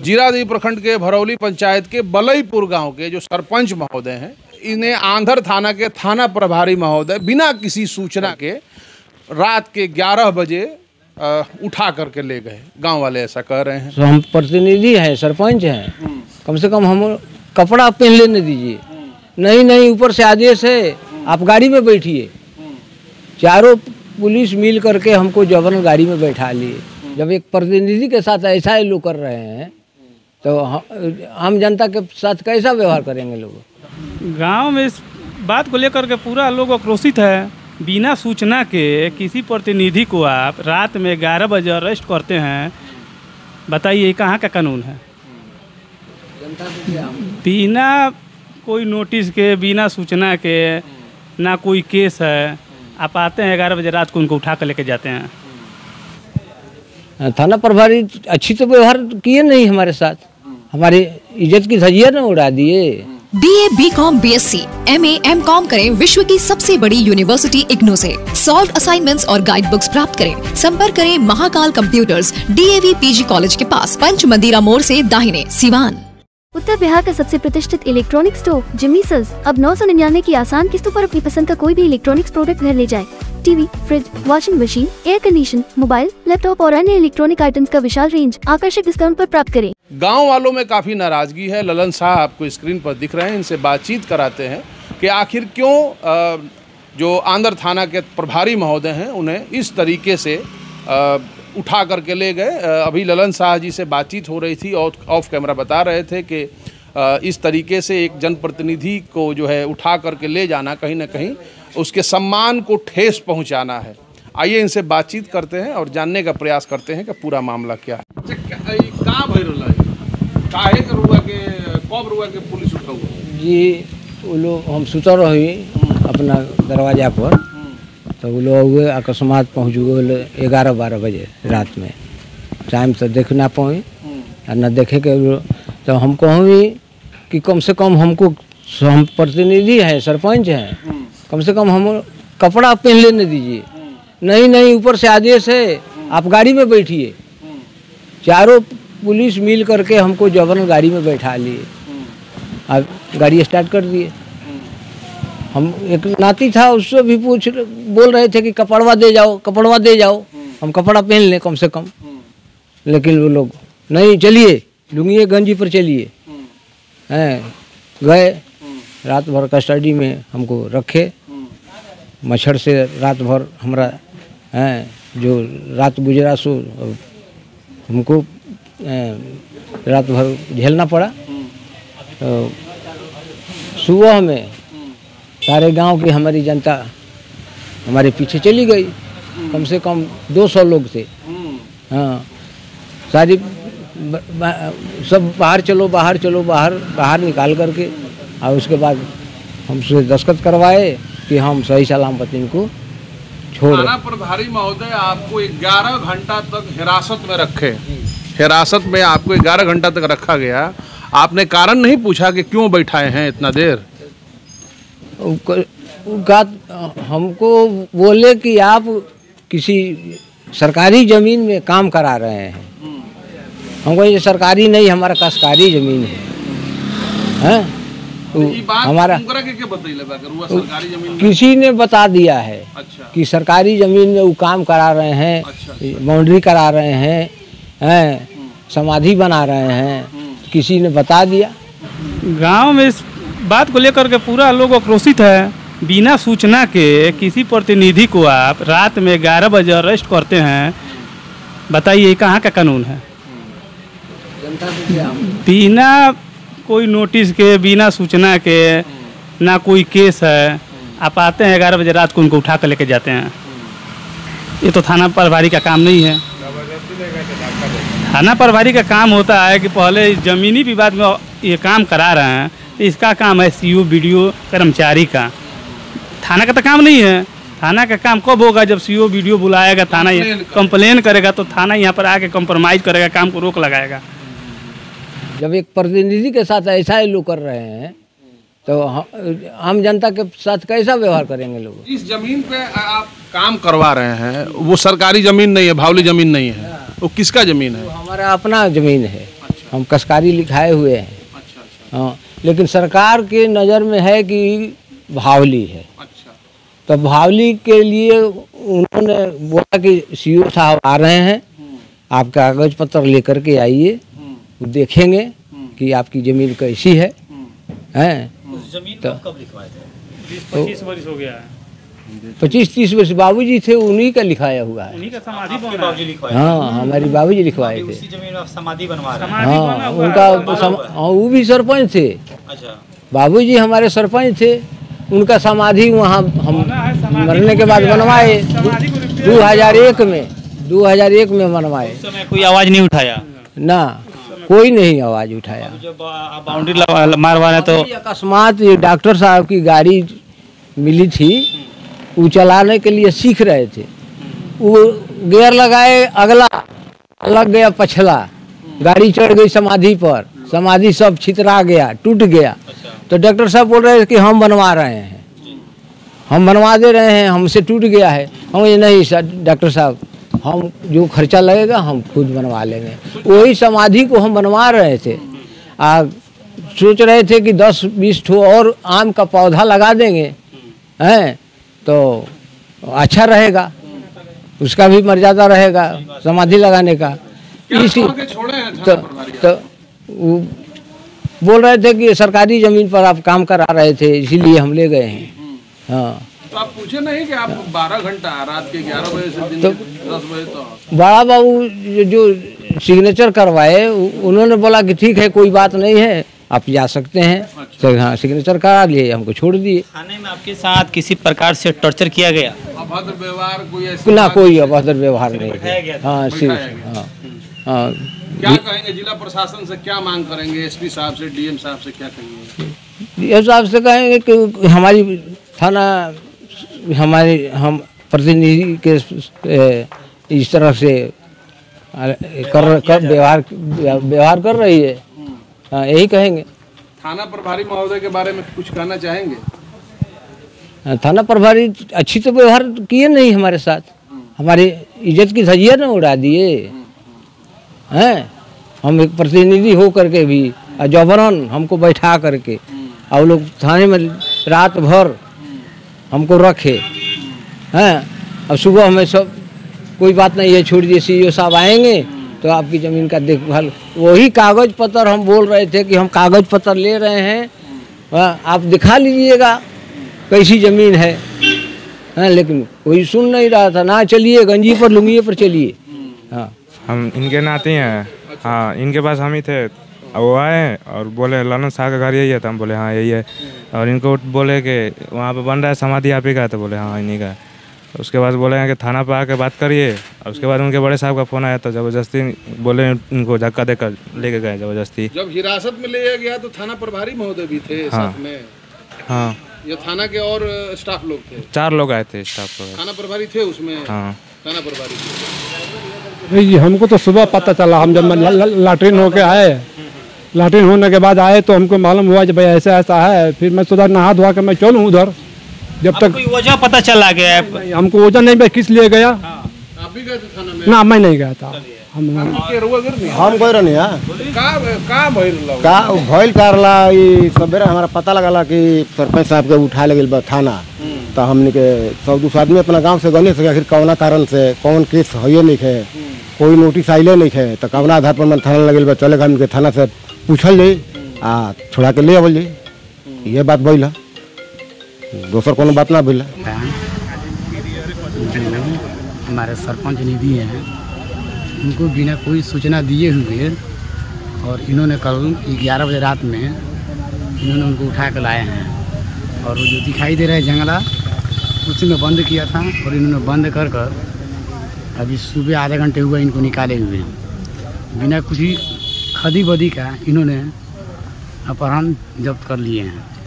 जीरादेवी प्रखंड के भरौली पंचायत के बलईपुर गाँव के जो सरपंच महोदय हैं, इन्हें आंधर थाना के थाना प्रभारी महोदय बिना किसी सूचना के रात के 11 बजे उठा करके ले गए। गाँव वाले ऐसा कह रहे हैं। तो हम प्रतिनिधि हैं, सरपंच हैं। कम से कम हम कपड़ा पहन लेने दीजिए। नहीं नहीं, ऊपर से आदेश है, आप गाड़ी में बैठिए। चारों पुलिस मिल करके हमको जबरन गाड़ी में बैठा लिए। जब एक प्रतिनिधि के साथ ऐसा ही लोग कर रहे हैं तो आम जनता के साथ कैसा व्यवहार करेंगे लोग? गाँव में इस बात को लेकर के पूरा लोग आक्रोशित है बिना सूचना के किसी प्रतिनिधि को आप रात में ग्यारह बजे अरेस्ट करते हैं बताइए कहाँ का कानून है? बिना कोई नोटिस के बिना सूचना के ना कोई केस है आप आते हैं ग्यारह बजे रात को उनको उठा कर लेके जाते हैं। थाना प्रभारी अच्छी तो व्यवहार किए नहीं हमारे साथ। हमारी इज़्ज़त की धजिया ना उड़ा दिए। B A B com B S C M A M com करें विश्व की सबसे बड़ी यूनिवर्सिटी इग्नो से। सॉल्व असाइनमेंट्स और गाइड बुक्स प्राप्त करें। संपर्क करें Mahakal computers D A V P G college के पास पंच मंदिरा मोड़ से दाहिने, सिवान। उत्तर बिहार का सबसे प्रतिष्ठित इलेक्ट्रॉनिक स्टोर जिम्मी सेल्स अब नौ सौ निन्यानवे की आसान किस्तों पर अपनी पसंद का कोई भी इलेक्ट्रॉनिक्स प्रोडक्ट घर ले जाए। TV fridge washing machine air condition mobile laptop और अन्य इलेक्ट्रॉनिक आइटम्स का विशाल रेंज आकर्षक डिस्काउंट पर प्राप्त करें। गाँव वालों में काफ़ी नाराज़गी है। ललन शाह आपको स्क्रीन पर दिख रहे हैं। इनसे बातचीत कराते हैं कि आखिर क्यों जो आंध्र थाना के प्रभारी महोदय हैं, उन्हें इस तरीके से उठा करके ले गए। अभी ललन शाह जी से बातचीत हो रही थी और ऑफ़ कैमरा बता रहे थे कि इस तरीके से एक जनप्रतिनिधि को जो है उठा करके ले जाना कहीं ना कहीं उसके सम्मान को ठेस पहुंचाना है। आइए इनसे बातचीत करते हैं और जानने का प्रयास करते हैं कि पूरा मामला क्या है। अच्छा कहाँ के रुआ के कब रुआ के पुलिस उठा हुआ जी वो लोग हम सुतर रही अपना दरवाज़ा पर। तो वो लोग अकस्मात पहुँच गए ग्यारह बारह बजे रात में। टाइम तो देख ना पाए। और न देखे के तो हम कहूँ कि कम से कम हमको हम प्रतिनिधि हैं सरपंच हैं। कम से कम हम कपड़ा पहन लेने दीजिए। नहीं नहीं ऊपर से आदेश है आप गाड़ी में बैठिए। चारों पुलिस मिल करके हमको जबरन गाड़ी में बैठा लिए। अब गाड़ी स्टार्ट कर दिए। हम एक नाती था उससे भी पूछ बोल रहे थे कि कपड़वा दे जाओ कपड़वा दे जाओ। हम कपड़ा पहन लें कम से कम। लेकिन वो लोग नहीं चलिए लुंगिए गंजी पर चलिए। हैं गए। रात भर कस्टडी में हमको रखे। मच्छर से रात भर हमारा हैं जो रात गुजरा सो हमको रात भर झेलना पड़ा। तो सुबह में सारे गाँव की हमारी जनता हमारे पीछे चली गई, कम से कम 200 लोग थे हाँ सारी सब बाहर चलो बाहर चलो, बाहर बाहर निकाल करके, और उसके बाद हमसे दस्खत करवाए कि हम सही सलामत इनको छोड़ थाना प्रभारी महोदय, आपको 11 घंटा तक हिरासत में रखे। हिरासत में आपको 11 घंटा तक रखा गया। आपने कारण नहीं पूछा कि क्यों बैठाए हैं इतना देर? उनका उनका- हमको बोले कि आप किसी सरकारी ज़मीन में काम करा रहे हैं। हमको ये सरकारी नहीं हमारा कसकारी ज़मीन है। हैं? तो हमारा के के किसी ने बता दिया है अच्छा। कि सरकारी ज़मीन में वो काम करा रहे हैं अच्छा। बाउंड्री करा रहे हैं हैं? समाधि बना रहे हैं। किसी ने बता दिया? गाँव में इस बात को लेकर के पूरा लोग आक्रोशित है। बिना सूचना के किसी प्रतिनिधि को आप रात में ग्यारह बजे अरेस्ट करते हैं। बताइए कहाँ का कानून है? बिना कोई नोटिस के बिना सूचना के ना कोई केस है। आप आते हैं ग्यारह बजे रात को उनको उठा कर लेके जाते हैं। ये तो थाना प्रभारी का काम नहीं है। थाना प्रभारी का काम होता है कि पहले ज़मीनी विवाद में ये काम करा रहे हैं। इसका काम है सीओ वीडियो कर्मचारी का। थाना का तो काम नहीं है। थाना का काम कब होगा जब सीओ वीडियो बुलाएगा थाना कंप्लेन करेगा। तो थाना यहाँ पर आके कंप्रोमाइज़ करेगा काम को रोक लगाएगा। जब एक प्रतिनिधि के साथ ऐसा ही लोग कर रहे हैं तो हम जनता के साथ कैसा व्यवहार करेंगे लोग? इस ज़मीन पे आप काम करवा रहे हैं वो सरकारी ज़मीन नहीं है भावली ज़मीन नहीं है। वो किसका ज़मीन है? हमारा अपना ज़मीन है। अच्छा। हम कसकारी लिखाए हुए हैं। अच्छा अच्छा। हाँ। लेकिन सरकार के नज़र में है कि भावली है। अच्छा। तो भावली के लिए उन्होंने बोला कि सीओ साहब आ रहे हैं आप कागज़ पत्र लेकर के आइए देखेंगे कि आपकी ज़मीन कैसी है। हैं? ज़मीन तो- कब लिखवाए थे? बीस पच्चीस वर्ष हो गया है। पच्चीस तीस वर्ष बाबूजी थे उन्हीं का लिखाया हुआ है। उन्हीं का समाधि बना लिखवाए हाँ। हमारी बाबूजी लिखवाए थे। उसी ज़मीन में समाधि बनवा रहे हैं। उनका हाँ। वो भी सरपंच थे। अच्छा। बाबूजी हमारे सरपंच थे उनका समाधि वहाँ हम मरने के बाद बनवाए। दो हज़ार एक में दो हज़ार एक में बनवाए। कोई आवाज़ नहीं उठाया? ना कोई नहीं आवाज़ उठाया। जब बाउंड्री लगा- मारवा तो अकस्मात ये डॉक्टर साहब की गाड़ी मिली थी। वो चलाने के लिए सीख रहे थे। वो गियर लगाए अगला लग गया पछला। गाड़ी चढ़ गई समाधि पर। समाधि सब छितरा गया टूट गया। तो डॉक्टर साहब बोल रहे थे कि हम बनवा रहे हैं। हम बनवा दे रहे हैं हमसे टूट गया है। हम ये नहीं सर डॉक्टर साहब हम जो खर्चा लगेगा हम खुद बनवा लेंगे। वही समाधि को हम बनवा रहे थे। आ सोच रहे थे कि दस बीस ठो और आम का पौधा लगा देंगे। हैं? तो अच्छा रहेगा। उसका भी मर्यादा रहेगा समाधि लगाने का। इसी तो तो बोल रहे थे कि सरकारी ज़मीन पर आप काम करा रहे थे इसीलिए हम ले गए हैं। हाँ। तो आप पूछे नहीं कि आप बारह घंटा रात के ग्यारह बजे से दिन तो- दस बजे तो बड़ा बाबू जो- जो सिग्नेचर करवाए उन्होंने बोला कि ठीक है कोई बात नहीं है। आप जा सकते हैं। तो हाँ सिग्नेचर करा लिए हमको छोड़ दिए। थाने में आपके साथ किसी प्रकार से टॉर्चर किया गया? अभद्र व्यवहार कोई ना कोई अभद्र व्यवहार नहीं। है हाँ सिर्फ़ हाँ हाँ। क्या कहेंगे जिला प्रशासन से क्या मांग करेंगे? एसपी साहब से डीएम साहब से क्या कहेंगे? ये साहब से कहेंगे कि हमारी थाना हमारे हम प्रतिनिधि के इस तरह से कर कर व्यवहार व्यवहार कर रही है। हाँ यही कहेंगे। थाना प्रभारी महोदय के बारे में कुछ कहना चाहेंगे? हाँ, थाना प्रभारी अच्छी तो व्यवहार किए नहीं हमारे साथ। हमारी इज़्ज़त की धजिया ना उड़ा दिए। हैं? हम एक प्रतिनिधि हो करके भी जबरन हमको बैठा करके और लोग थाने में रात भर हमको रखे। हैं? और सुबह हमें सब कोई बात नहीं है छोड़ दिए सी साहब आएँगे तो आपकी ज़मीन का देखभाल वही कागज़ पत्र हम बोल रहे थे कि हम कागज़ पत्र ले रहे हैं। हाँ, आप दिखा लीजिएगा कैसी ज़मीन है। हाँ, लेकिन कोई सुन नहीं रहा था ना चलिए गंजी पर लुंगिए पर चलिए। हाँ। हम इनके नाते हैं। हाँ इनके पास हम ही थे। वो आए और बोले लालन शाह का घर यही है। तो हम बोले हाँ यही है। और इनको बोले कि वहाँ पे बन रहा है समाधि आप ही का। तो बोले हाँ इन्हीं का। उसके बाद बोले हैं कि थाना पर आके बात करिए। और उसके बाद उनके बड़े साहब का फ़ोन आया तो ज़बरदस्ती बोले इनको धक्का देकर लेके गए ज़बरदस्ती। जब हिरासत में लिया गया तो थाना प्रभारी महोदय भी थे हाँ, साथ में। हाँ। या थाना के और स्टाफ लोग थे? चार लोग आए थे स्टाफ को थाना प्रभारी थे उसमें? हाँ। थाना प्रभारी थे। जी हमको तो सुबह पता चला हम जब ला- ला- लाटरीन होके आए। लाटरीन होने के बाद आए तो हमको मालूम हुआ कि भाई ऐसा ऐसा है। फिर मैं सोचा नहा धोआ के मैं चलूँ उधर। जब तक वजह पता चला गया हमको वज़न नहीं भाई किस लिए गया? आप भी गए थे थाना में? ना मैं नहीं गया था। हम नहीं। हम गए रहनी है। का का भइल लग का भइल कारला ई सबेरे हमारा पता लगला कि सरपंच साहब के उठा ले गेल बा थाना। तो हमने के सब दूसरा आदमी अपना गाँव से गने से आखिर कौना कारण से कौन केस है नहीं है कोई नोटिस आइले नहीं है तो कौना आधार पर मन थाना लगेल बा चले हमने के थाना से पूछल जाई आ छोड़ा के ले आवल जाई ये बात भइल। दोसर कोनो बात ना भइल। है जो। हमारे सरपंच निधि हैं। उनको बिना कोई सूचना दिए हुए और इन्होंने कल ग्यारह बजे रात में इन्होंने उनको उठा कर लाए हैं। और वो जो दिखाई दे रहा है जंगला, उसी में बंद किया था और इन्होंने बंद कर कर अभी सुबह आधे घंटे हुआ इनको निकाले हुए। बिना कुछ खदी बदी का इन्होंने अपहरण जब्त कर लिए हैं।